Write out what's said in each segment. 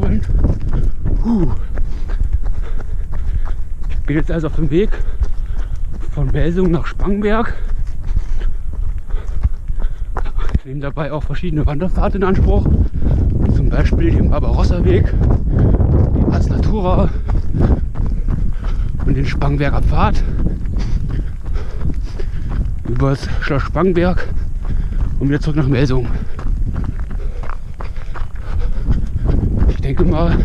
holen. Puh. Ich bin jetzt also auf dem Weg von Melsung nach Spangenberg. Ich nehme dabei auch verschiedene Wanderfahrten in Anspruch. Zum Beispiel den Barbarossa-Weg, die Paz Natura und den Spangenberger Pfad Über das Schloss Spangenberg und wieder zurück nach Melsung. Denke mal,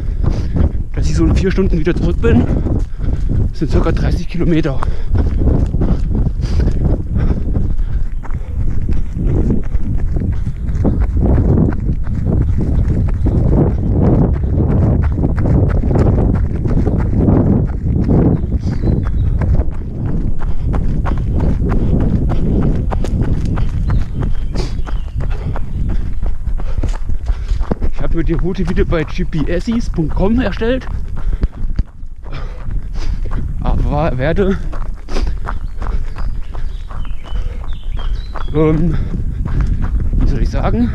dass ich so in vier Stunden wieder zurück bin. Das sind circa 30 Kilometer. Mir die Route wieder bei gpsis.com erstellt. Aber werde ähm, wie soll ich sagen?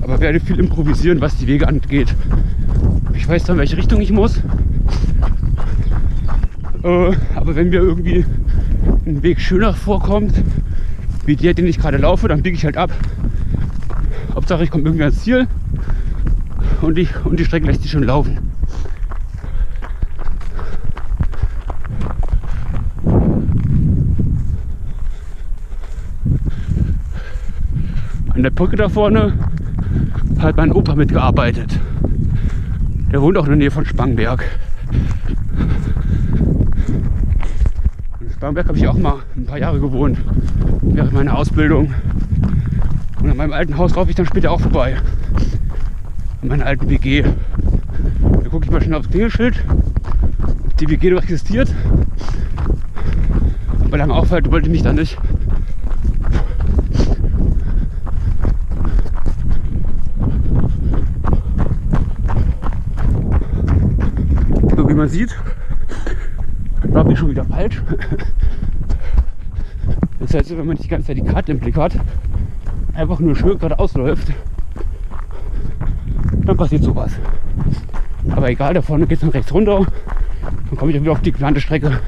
Aber werde viel improvisieren, was die Wege angeht. Ich weiß dann, welche Richtung ich muss. Äh, aber wenn mir irgendwie ein Weg schöner vorkommt, wie der, den ich gerade laufe, dann biege ich halt ab. Hauptsache ich komme irgendwie ans Ziel und die, und die Strecke lässt sich schon laufen. An der Brücke da vorne hat mein Opa mitgearbeitet. Der wohnt auch in der Nähe von Spangenberg. In Spangenberg habe ich auch mal ein paar Jahre gewohnt, während meiner Ausbildung. Und an meinem alten Haus laufe ich dann später auch vorbei. An meiner alten WG. Da gucke ich mal schnell aufs Klingelschild, ob die WG noch existiert. Aber lange aufhalten wollte ich mich da nicht. So wie man sieht, laufe ich schon wieder falsch. Das heißt, wenn man nicht die ganze Zeit die Karte im Blick hat, einfach nur schön geradeaus läuft, dann passiert sowas. Aber egal, da vorne geht es dann rechts runter. Dann komme ich wieder auf die geplante Strecke.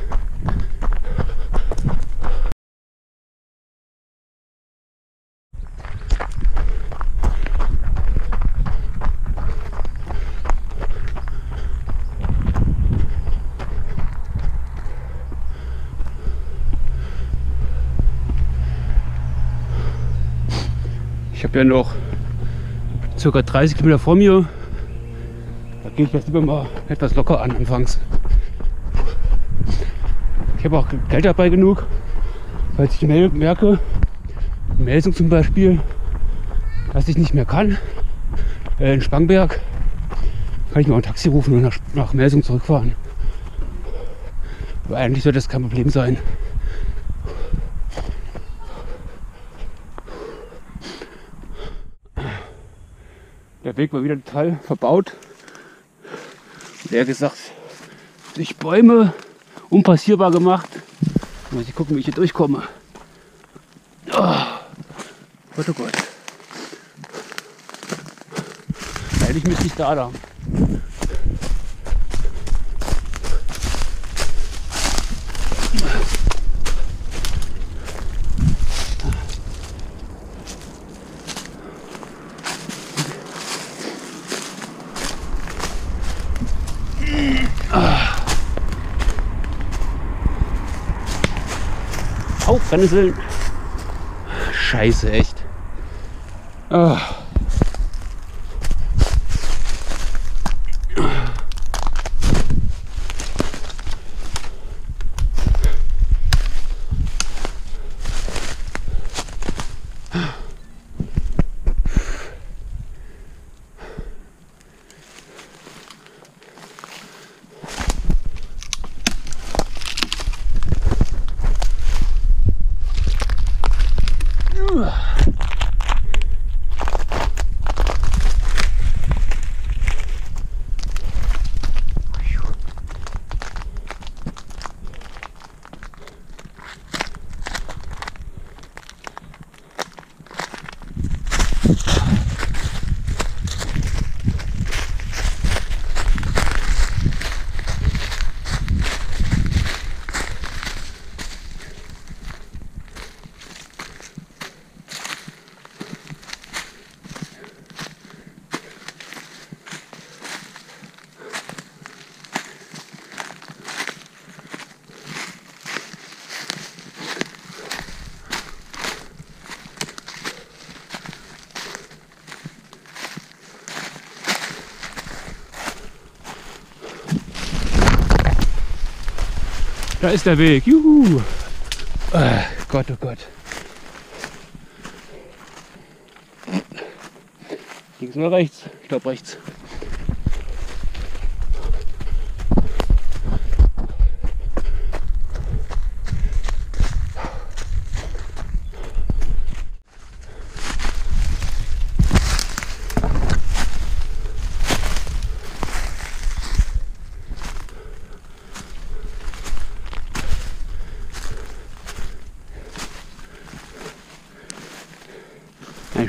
Ich habe ja noch circa 30 Kilometer vor mir. Da gehe ich jetzt lieber mal etwas locker an anfangs. Ich habe auch Geld dabei genug, falls ich merke, Melsung zum Beispiel, dass ich nicht mehr kann. Äh, in Spangenberg kann ich mal ein Taxi rufen und nach, nach Melsung zurückfahren. Aber eigentlich sollte das kein Problem sein. Der Weg war wieder total verbaut. Leer gesagt, durch Bäume unpassierbar gemacht. Ich gucken, wie ich hier durchkomme. Oh, Gott, oh Gott. Eigentlich müsste ich da lang. Brennnesseln. Scheiße, echt. Da ist der Weg. Juhu. Äh, Gott, oh Gott. Links oder rechts? Ich glaube rechts.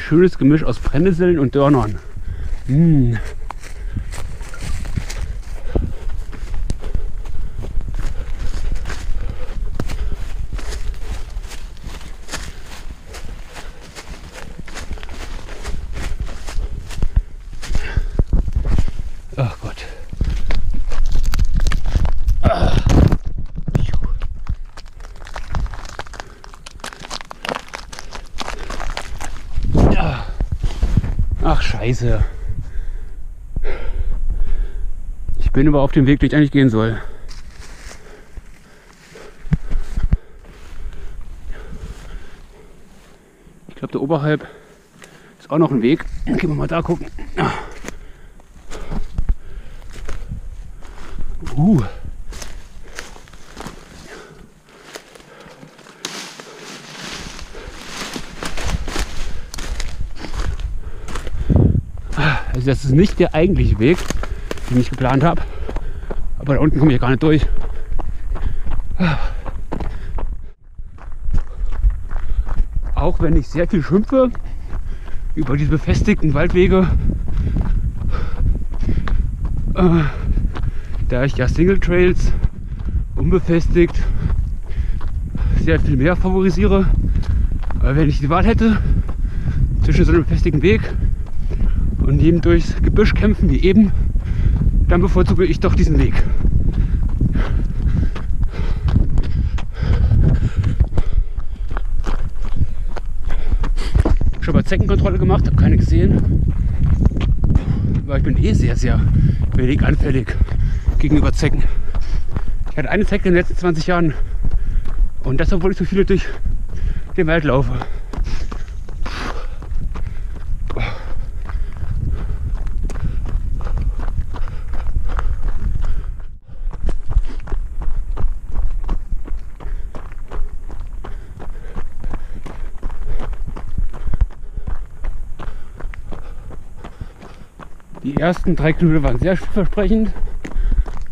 Schönes Gemisch aus Brennnesseln und Dörnern. Mm. Ach Gott. Ah. Ja. Ach scheiße. Ich bin aber auf dem Weg, den ich eigentlich gehen soll. Ich glaube, da oberhalb ist auch noch ein Weg. Gehen wir mal da gucken. Uh. Also das ist nicht der eigentliche Weg, den ich geplant habe. Aber da unten komme ich gar nicht durch. Auch wenn ich sehr viel schimpfe über diese befestigten Waldwege, äh, da ich ja Single Trails unbefestigt sehr viel mehr favorisiere. Aber wenn ich die Wahl hätte zwischen so einem befestigten Weg und jedem durchs Gebüsch kämpfen wie eben, dann bevorzuge ich doch diesen Weg. Schon mal Zeckenkontrolle gemacht, habe keine gesehen. Aber ich bin eh sehr, sehr wenig anfällig gegenüber Zecken. Ich hatte eine Zecke in den letzten 20 Jahren und das, obwohl ich so viele durch den Wald laufe. Die ersten drei Kilometer waren sehr vielversprechend,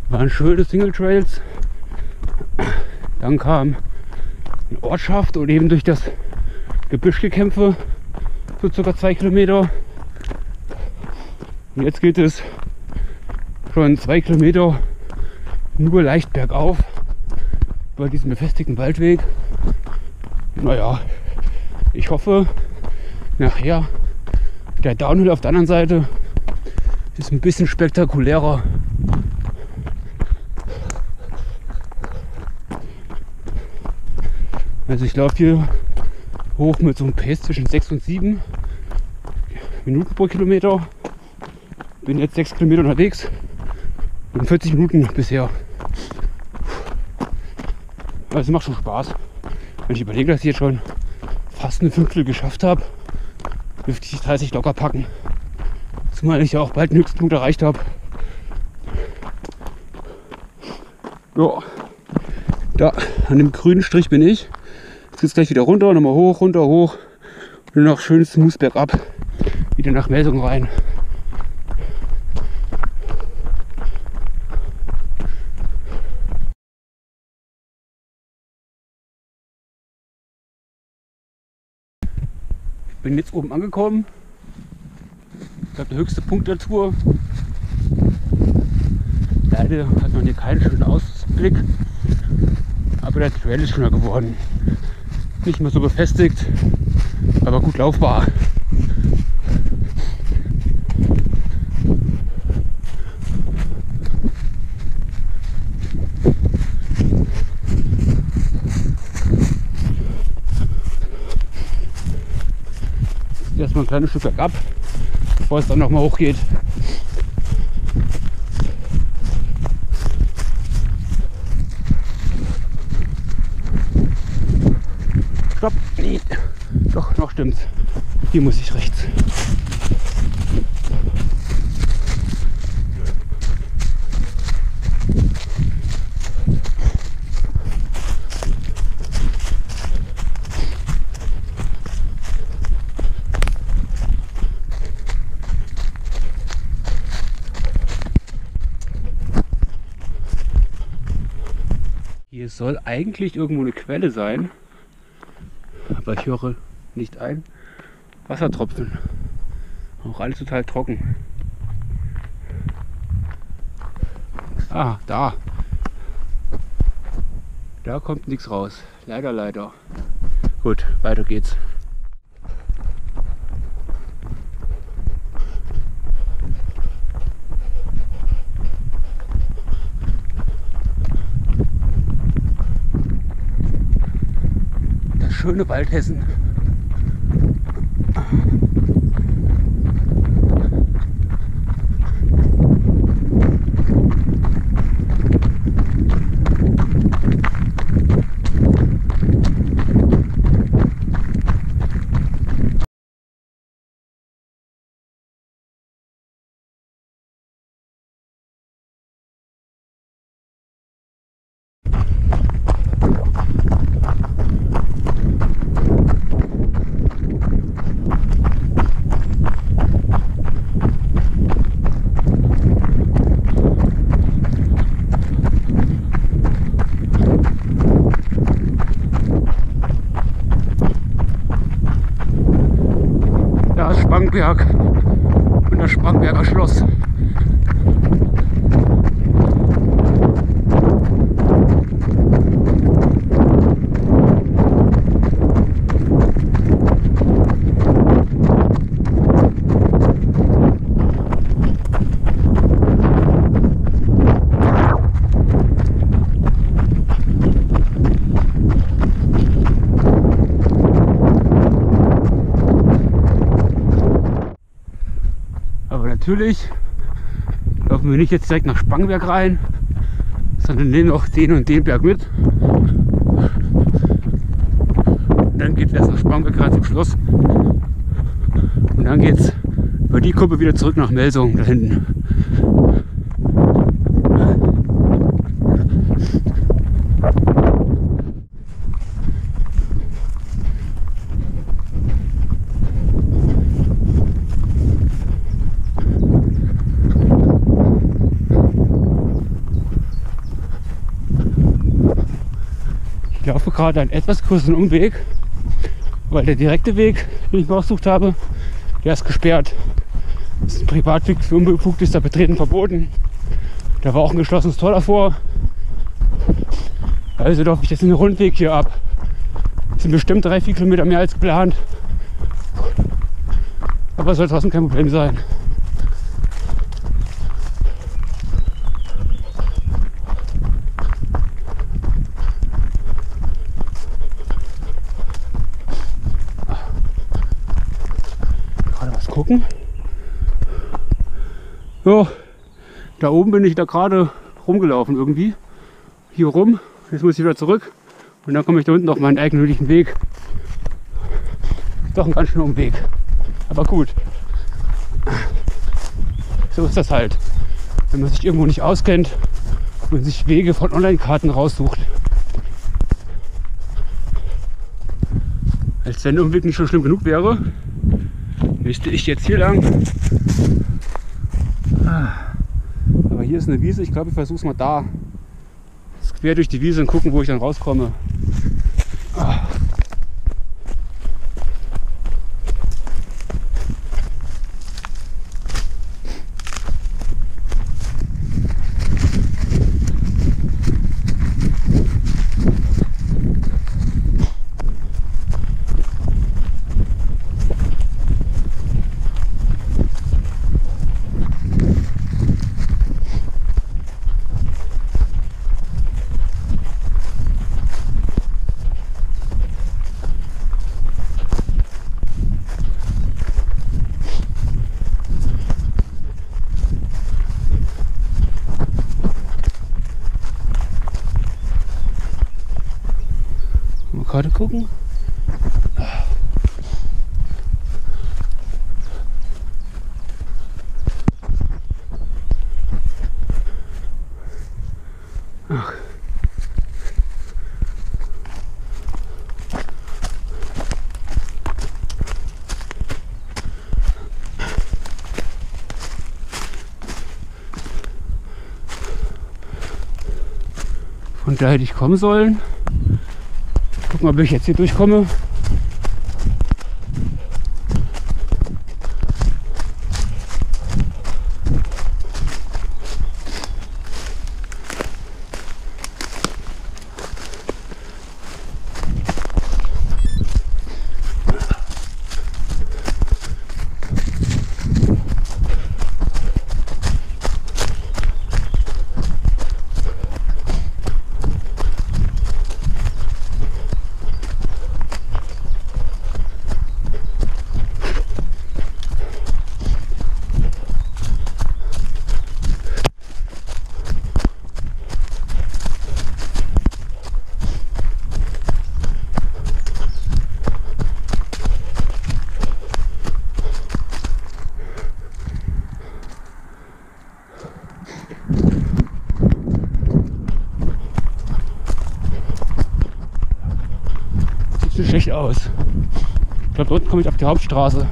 waren schöne Single Trails. Dann kam eine Ortschaft und eben durch das Gebüschgekämpfe so circa zwei Kilometer. Und jetzt geht es schon zwei Kilometer nur leicht bergauf über diesen befestigten Waldweg. Naja, ich hoffe, nachher der Downhill auf der anderen Seite ist ein bisschen spektakulärer. Also ich laufe hier hoch mit so einem Pace zwischen 6 und 7 Minuten pro Kilometer. Bin jetzt 6 Kilometer unterwegs und 40 Minuten bisher. Also macht schon Spaß. Wenn ich überlege, dass ich jetzt schon fast eine Fünftel geschafft habe, dürfte ich 30 locker packen. Zumal ich ja auch bald den höchsten Punkt erreicht habe. Ja, da an dem grünen Strich bin ich. Jetzt geht es gleich wieder runter, nochmal hoch, runter, hoch. Und noch schön smooth bergab. Wieder nach Melsung rein. Bin jetzt oben angekommen. Ich glaube, der höchste Punkt der Tour. Leider hat man hier keinen schönen Ausblick. Aber der Trail ist schöner geworden. Nicht mehr so befestigt, aber gut laufbar. Erstmal ein kleines Stück bergab, bevor es dann nochmal hochgeht. Stopp, nee, doch, noch stimmt's. Hier muss ich rechts. Eigentlich irgendwo eine Quelle sein, aber ich höre nicht ein Wassertropfen. Auch alles total trocken. Ah, da. Da kommt nichts raus. Leider, leider. Gut, weiter geht's. Schöne Waldhessen. Sprangberg und das Sprangberger Schloss. Natürlich laufen wir nicht jetzt direkt nach Spangberg rein, sondern nehmen auch den und den Berg mit. Dann geht es erst nach Spangberg rein zum Schloss. Und dann geht es über die Kuppe wieder zurück nach Melsung da hinten. Gerade einen etwas größeren Umweg, weil der direkte Weg, den ich mir ausgesucht habe, der ist gesperrt. Das ist ein Privatweg für Unbefugte, ist da betreten verboten. Da war auch ein geschlossenes Tor davor. Also laufe ich jetzt den Rundweg hier ab. Das sind bestimmt drei, vier Kilometer mehr als geplant. Aber soll trotzdem kein Problem sein. Gucken. Ja, da oben bin ich da gerade rumgelaufen irgendwie. Hier rum. Jetzt muss ich wieder zurück. Und dann komme ich da unten auf meinen eigentlichen Weg. Doch ein ganz schöner Umweg. Aber gut. So ist das halt. Wenn man sich irgendwo nicht auskennt und sich Wege von Online-Karten raussucht. Als wenn der Umweg nicht schon schlimm genug wäre, müsste ich jetzt hier lang. Aber hier ist eine Wiese. Ich glaube, ich versuche es mal da. Quer durch die Wiese und gucken, wo ich dann rauskomme. Mal gerade gucken. Von da hätte ich kommen sollen. Gucken, ob ich jetzt hier durchkomme. Sieht schlecht aus. Ich glaube, dort komme ich auf die Hauptstraße.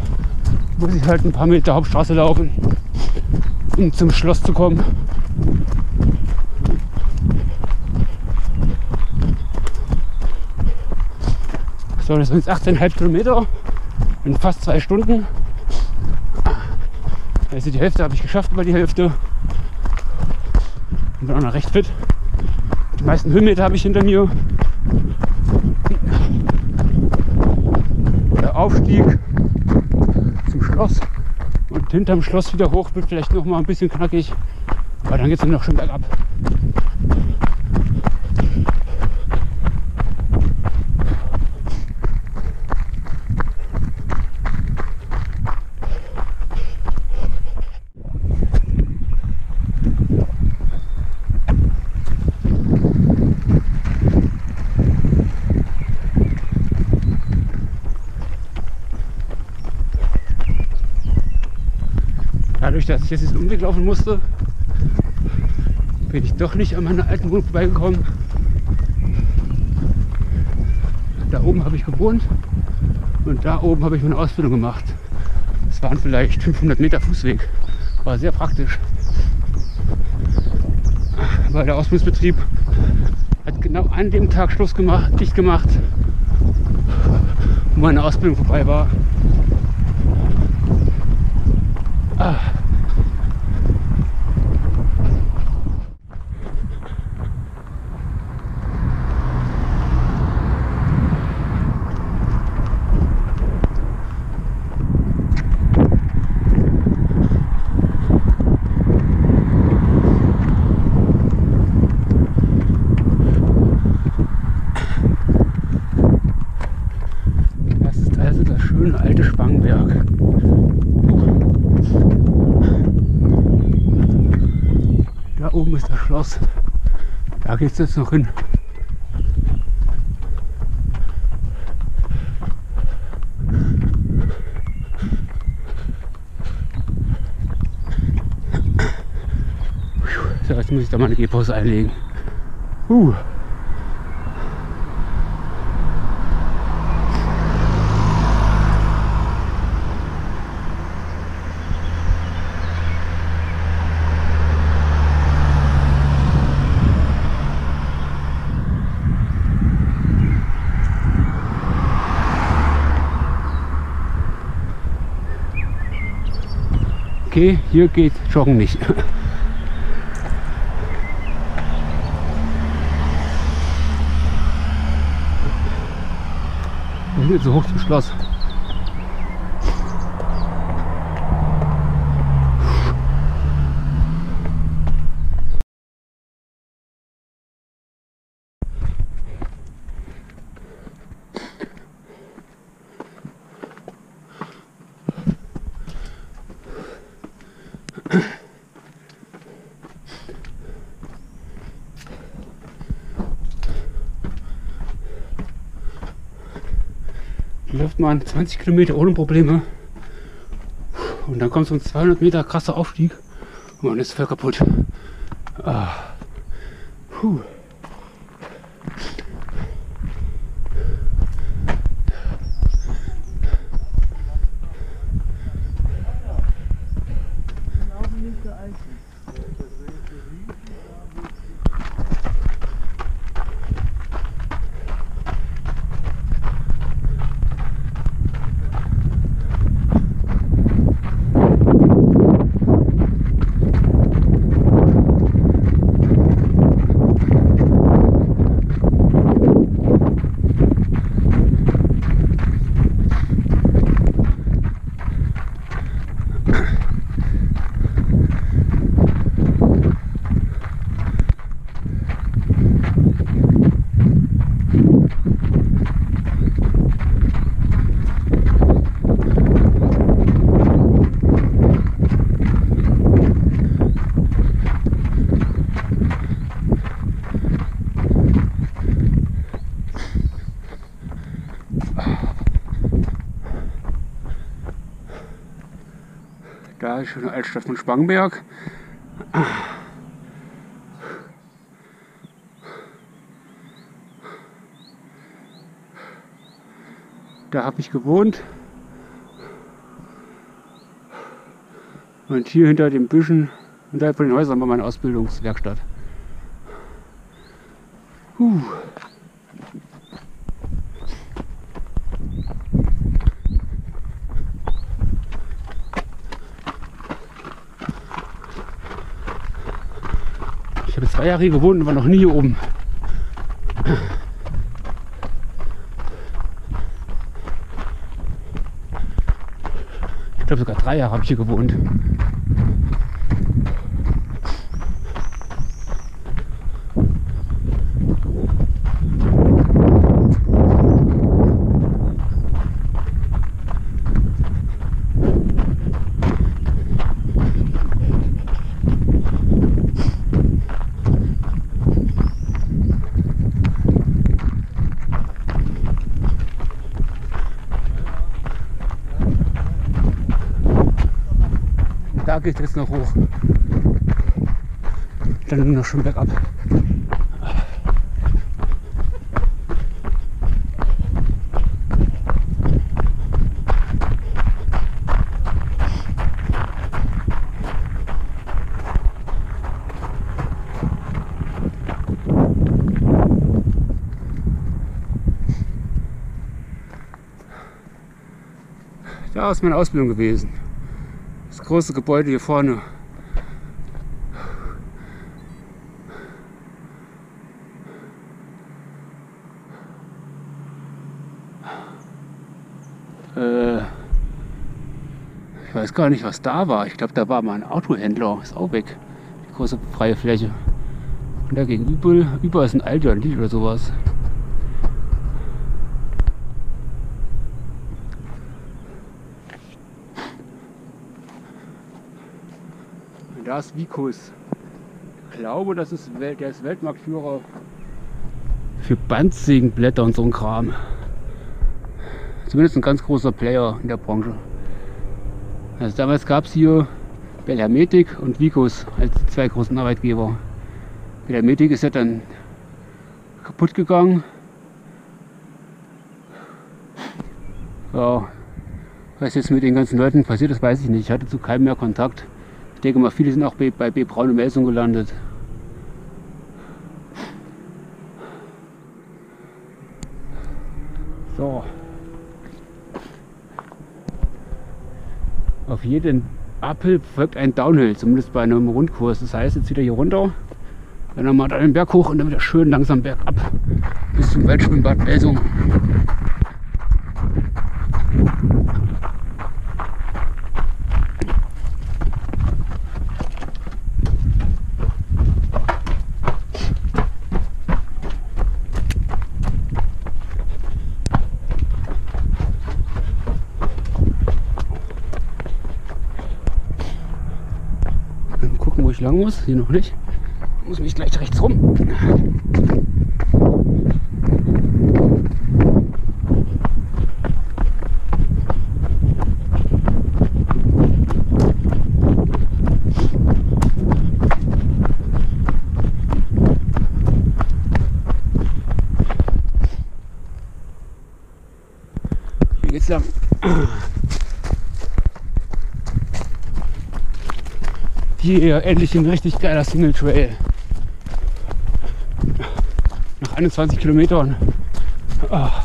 Muss ich halt ein paar Meter Hauptstraße laufen, um zum Schloss zu kommen. So, das sind jetzt 18,5 Kilometer in fast zwei Stunden. Also die Hälfte habe ich geschafft, über die Hälfte. Und bin auch noch recht fit. Die meisten Höhenmeter habe ich hinter mir. Der Aufstieg zum Schloss und hinterm Schloss wieder hoch wird vielleicht noch mal ein bisschen knackig. Aber dann geht es dann noch schön bergab. Jetzt diesen Umweg laufen musste, bin ich doch nicht an meiner alten Wohnung vorbeigekommen. Da oben habe ich gewohnt und da oben habe ich meine Ausbildung gemacht. Es waren vielleicht 500 Meter Fußweg. War sehr praktisch. Weil der Ausbildungsbetrieb hat genau an dem Tag Schluss gemacht, dicht gemacht, wo meine Ausbildung vorbei war. Ah. Das ist also das schöne alte Spangenberg. Da oben ist das Schloss. Da geht es jetzt noch hin. So, jetzt muss ich da mal eine Gehpause einlegen. Uh. Okay, hier geht Joggen nicht. Und hier so hoch zum Schloss. Man 20 Kilometer ohne Probleme. Und dann kommt so ein 200 Meter krasser Aufstieg und man ist voll kaputt. Ah. Puh. Eine Altstadt von Spangenberg. Da habe ich gewohnt. Und hier hinter den Büschen, hinter den Häusern war meine Ausbildungswerkstatt. Puh. Habe zwei Jahre hier gewohnt und war noch nie hier oben. Ich glaube sogar drei Jahre habe ich hier gewohnt. Jetzt noch hoch. Dann nur noch schon bergab. Da ist meine Ausbildung gewesen. Große Gebäude hier vorne. Äh, ich weiß gar nicht, was da war. Ich glaube, da war mal ein Autohändler. Ist auch weg. Die große freie Fläche. Und da gegenüber über ist ein Aldi oder sowas. Da ist Vicus. Ich glaube, das ist Welt, der ist Weltmarktführer für Bandziegenblätter und so ein Kram. Zumindest ein ganz großer Player in der Branche. Also damals gab es hier Bell Hermetik und Vicus als zwei großen Arbeitgeber. Bell Hermetik ist ja dann kaputt gegangen. Ja, was jetzt mit den ganzen Leuten passiert ist, weiß ich nicht. Ich hatte zu keinem mehr Kontakt. Ich denke mal, viele sind auch bei, B. Braun und Melsung gelandet. So. Auf jeden Uphill folgt ein Downhill, zumindest bei einem Rundkurs. Das heißt, jetzt wieder hier runter, dann nochmal den Berg hoch und dann wieder schön langsam bergab bis zum Waldschwimmbad Melsung. Dann gucken, wo ich lang muss. Hier noch nicht. Muss mich gleich rechts rum. Hier geht's lang. Hier endlich ein richtig geiler Single Trail. Nach 21 Kilometern. Ah.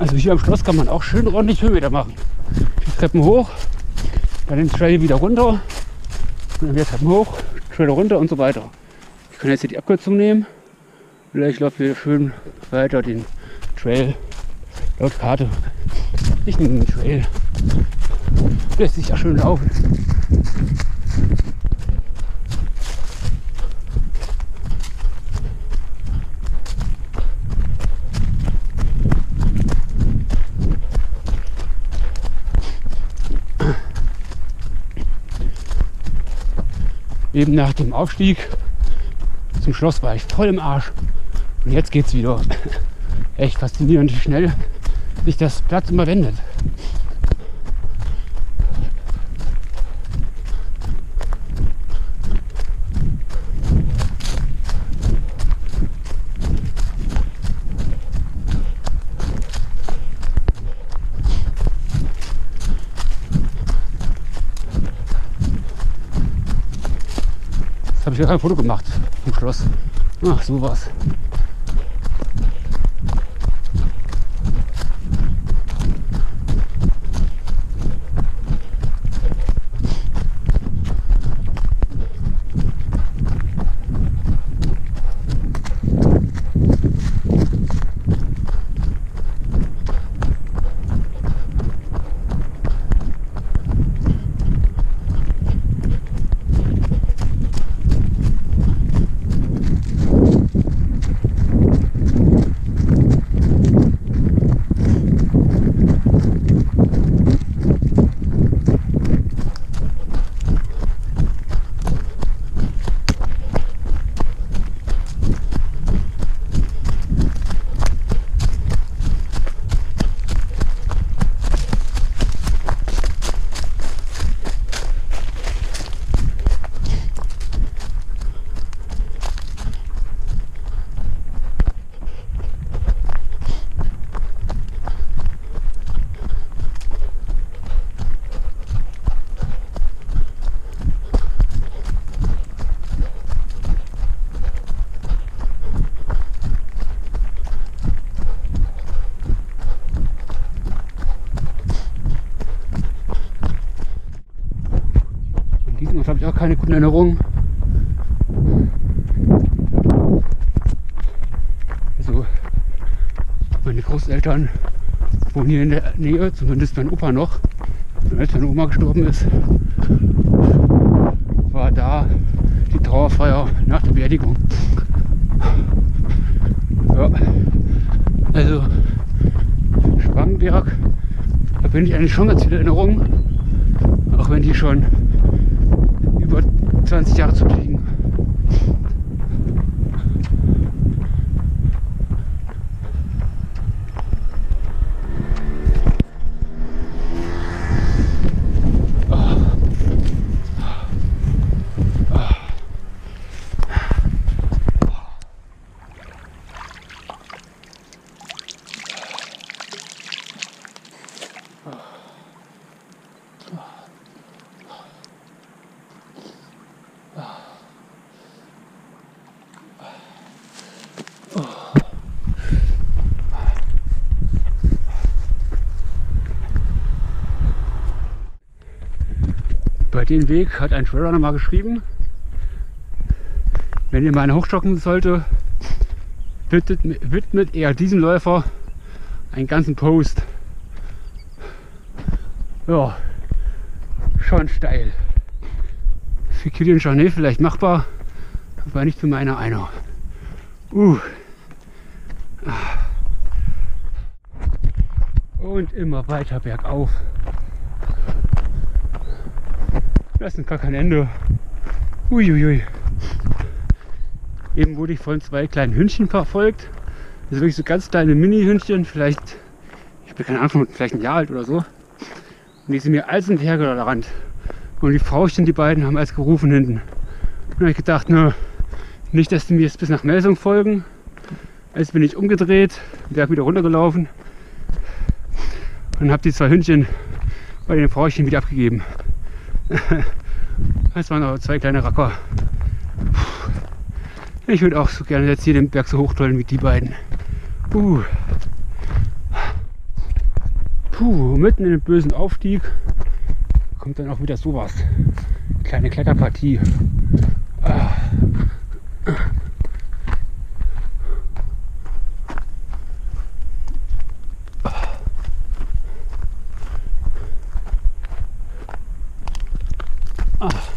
Also hier am Schloss kann man auch schön ordentlich Höhenmeter machen. Die Treppen hoch, dann den Trail wieder runter, und dann wieder Treppen hoch, Trail runter und so weiter. Ich kann jetzt hier die Abkürzung nehmen. Vielleicht laufe wir schön weiter den Trail laut Karte. Ich nehme den Trail. Lässt sich ja schön laufen. Eben nach dem Aufstieg zum Schloss war ich voll im Arsch. Und jetzt geht's wieder. Echt faszinierend, wie schnell sich das Platz immer wendet. Jetzt habe ich ein Foto gemacht vom Schloss. Ach, sowas. An diesen Ort habe ich auch keine guten Erinnerungen. Also, meine Großeltern wohnen hier in der Nähe, zumindest mein Opa noch. Als meine Oma gestorben ist, war da die Trauerfeier nach der Beerdigung. Ja, also Spangenberg, da bin ich eigentlich schon ganz viele Erinnerungen, auch wenn die schon 20 Jahre zurückliegen. Bei dem Weg hat ein Trailrunner mal geschrieben, wenn ihr mal eine hochstocken sollte, widmet, widmet er diesem Läufer einen ganzen Post. Ja, schon steil. Für Kilian Jornet vielleicht machbar, aber nicht für meiner einer. Uh. Und immer weiter bergauf. Das ist gar kein Ende. Uiuiui. Eben wurde ich von zwei kleinen Hündchen verfolgt. Das sind wirklich so ganz kleine Mini-Hündchen, vielleicht, ich habe keine Ahnung, vielleicht ein Jahr alt oder so. Und die sind mir alles hinterhergerannt. Und die Frauchen, die beiden, haben als gerufen hinten. Und dann habe ich gedacht, ne, nicht, dass die mir jetzt bis nach Melsung folgen. Jetzt bin ich umgedreht, Berg wieder runtergelaufen und habe die zwei Hündchen bei den Frauchen wieder abgegeben. Das waren aber zwei kleine Racker. Ich würde auch so gerne jetzt hier den Berg so hochtollen wie die beiden. Puh. Puh, mitten in den bösen Aufstieg kommt dann auch wieder sowas. Kleine Kletterpartie. Ah. Ja. Stadt.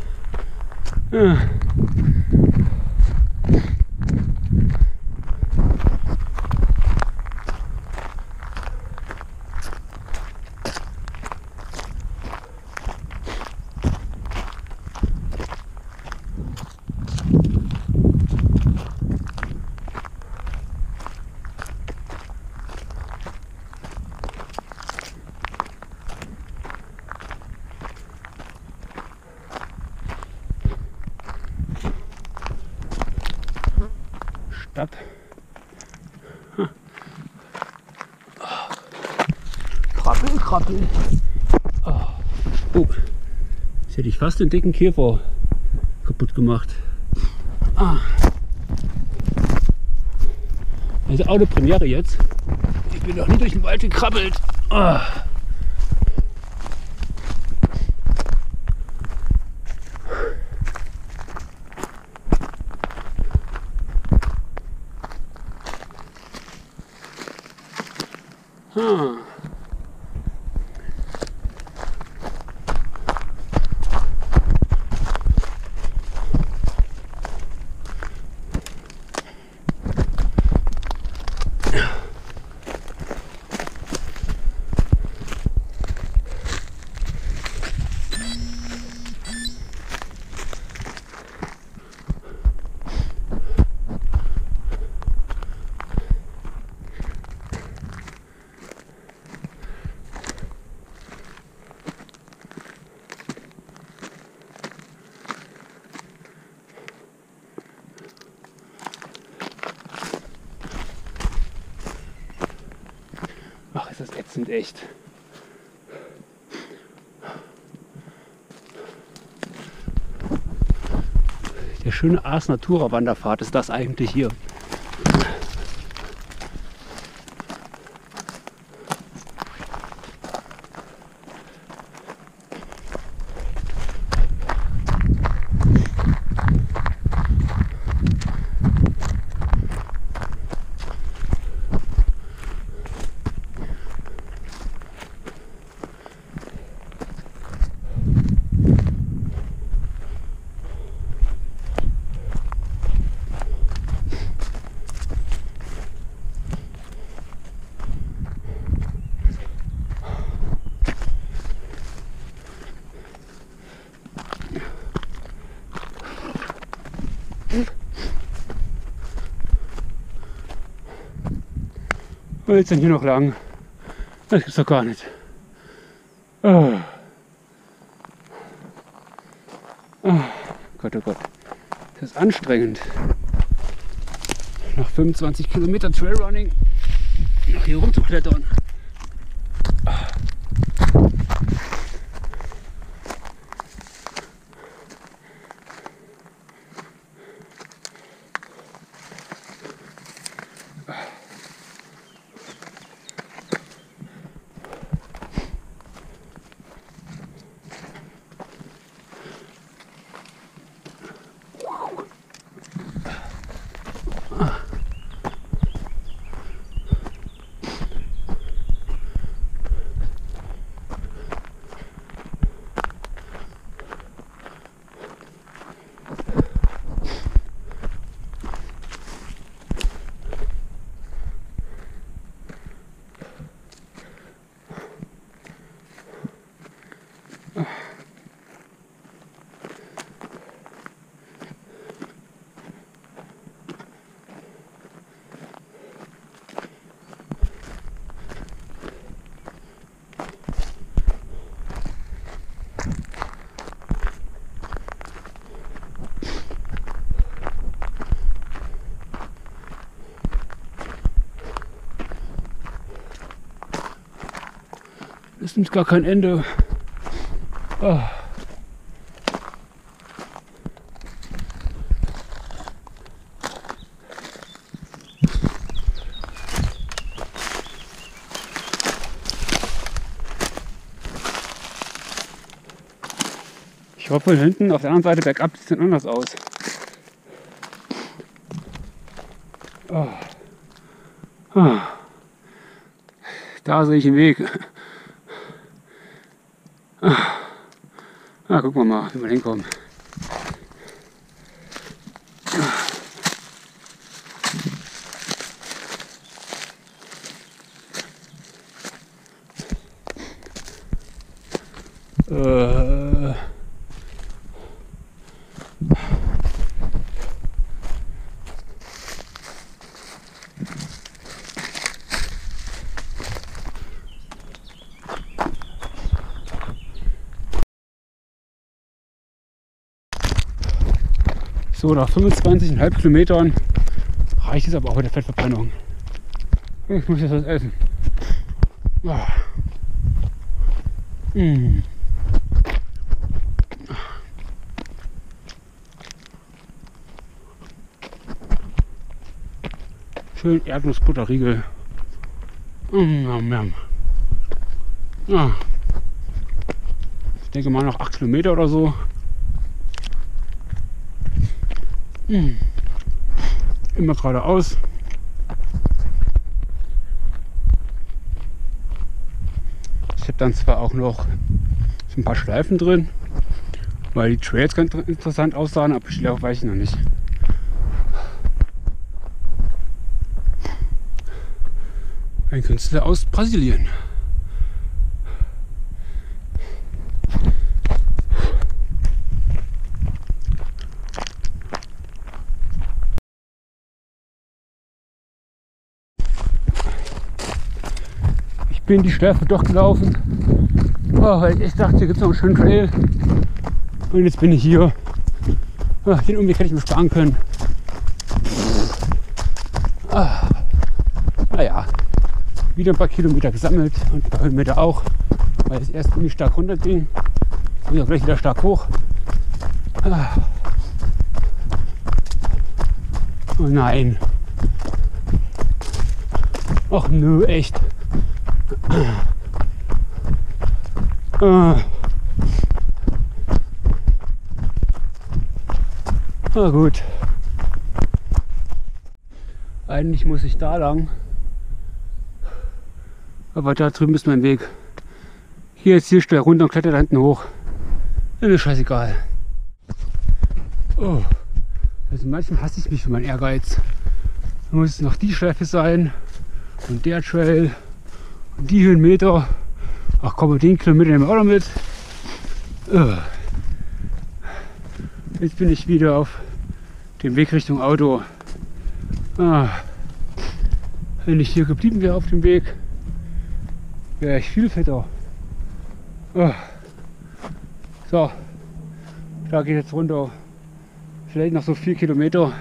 Krabbel, krabbel. Oh. oh, jetzt hätte ich fast den dicken Käfer kaputt gemacht. Ah. Also Autopremiere jetzt. Ich bin noch nie durch den Wald gekrabbelt. Ah. Hm. Ach, ist das ätzend, echt. Der schöne Ars Natura Wanderpfad ist das eigentlich hier. Willst du denn hier noch lang? Das gibt's doch gar nicht. Oh. Oh. Gott, oh Gott. Das ist anstrengend. Nach 25 Kilometer Trailrunning noch hier rumzuklettern. Uh. Es nimmt gar kein Ende. Ah. Ich hoffe, hinten auf der anderen Seite bergab sieht es anders aus. Oh. Ah. Da sehe ich den Weg. Na, gucken wir mal, wie wir hinkommen. Äh. So, nach 25,5 Kilometern reicht es aber auch mit der Fettverbrennung. Ich muss jetzt was essen. Ah. Mm. Schön Erdnussbutterriegel. Mm, ja. Ich denke mal noch 8 Kilometer oder so. Immer geradeaus. Ich habe dann zwar auch noch ein paar Schleifen drin, weil die Trails ganz interessant aussahen, aber Schlauch weiß ich noch nicht. Ein Künstler aus Brasilien. Bin die Schleife doch gelaufen, oh, weil ich dachte, hier gibt es noch einen schönen Trail. Und jetzt bin ich hier. Oh, den Umweg hätte ich mir sparen können. Ah, naja, wieder ein paar Kilometer gesammelt und ein paar Höhenmeter auch, weil es erst ziemlich stark runter ging und auch gleich wieder stark hoch. Ah. Oh nein. Ach nö, echt. Ah. Na gut. Eigentlich muss ich da lang. Aber da drüben ist mein Weg. Hier ist Zielstelle runter und kletter da hinten hoch. Ist mir scheißegal. Oh. Also manchmal hasse ich mich für meinen Ehrgeiz. Da muss es noch die Schleife sein und der Trail die Höhenmeter. Ach komm, den Kilometer nehmen wir auch noch mit. Oh. Jetzt bin ich wieder auf dem Weg Richtung Auto. Ah. Wenn ich hier geblieben wäre auf dem Weg, wäre ich viel fetter. Oh. So, da geht jetzt runter. Vielleicht noch so vier Kilometer.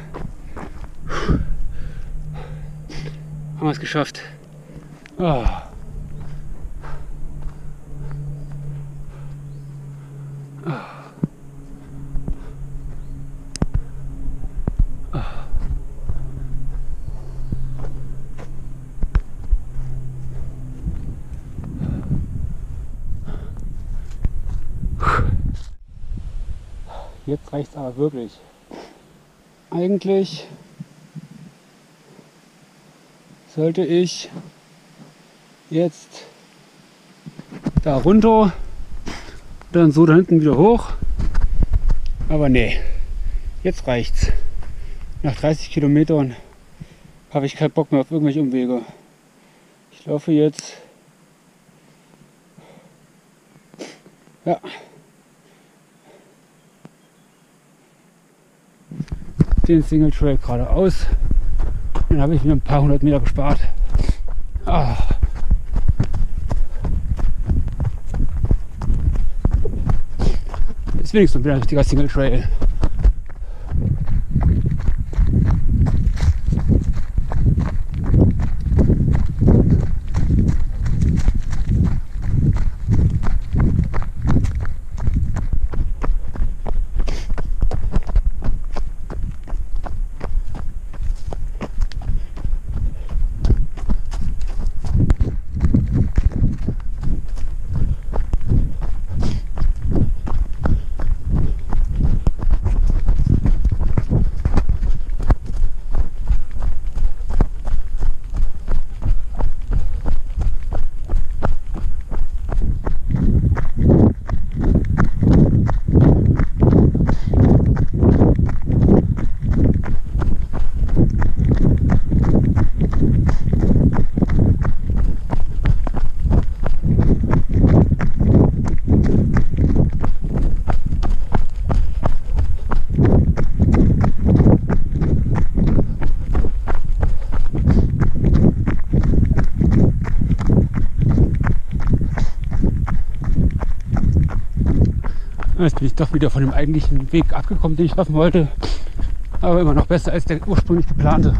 Haben wir es geschafft. Oh. Reicht es aber wirklich. Eigentlich sollte ich jetzt da runter, dann so da hinten wieder hoch. Aber nee, jetzt reicht's. Nach 30 Kilometern habe ich keinen Bock mehr auf irgendwelche Umwege. Ich laufe jetzt ja, den Single Trail geradeaus. Dann habe ich mir ein paar hundert Meter gespart. Ah. Ist wenigstens ein richtiger Single Trail. Wieder von dem eigentlichen Weg abgekommen, den ich laufen wollte. Aber immer noch besser als der ursprünglich geplante.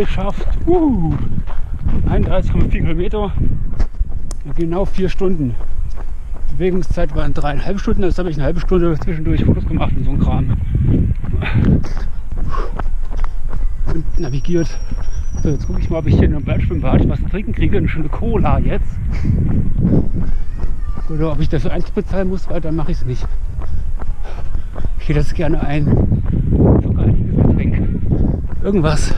geschafft. Uh, 31,4 Kilometer. Genau vier Stunden. Bewegungszeit waren dreieinhalb Stunden. Jetzt habe ich eine halbe Stunde zwischendurch Fotos gemacht und so ein Kram. Und navigiert. So, jetzt gucke ich mal, ob ich hier in einem Bleischwimmbad was zu trinken kriege. Eine schöne Cola jetzt. Oder ob ich dafür Eintritt bezahlen muss, weil dann mache ich es nicht. Ich hätte jetzt gerne ein zuckerhaltiges Getränk. Irgendwas.